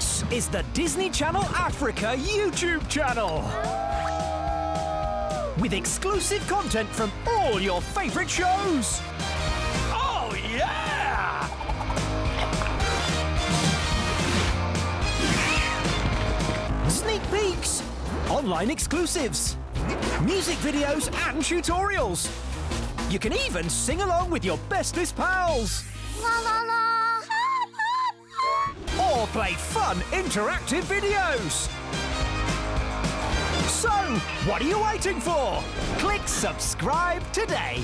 This is the Disney Channel Africa YouTube channel. With exclusive content from all your favorite shows. Oh, yeah! Sneak peeks, online exclusives, music videos and tutorials. You can even sing along with your bestest pals. La la la. Play fun interactive videos. So, what are you waiting for? Click subscribe today.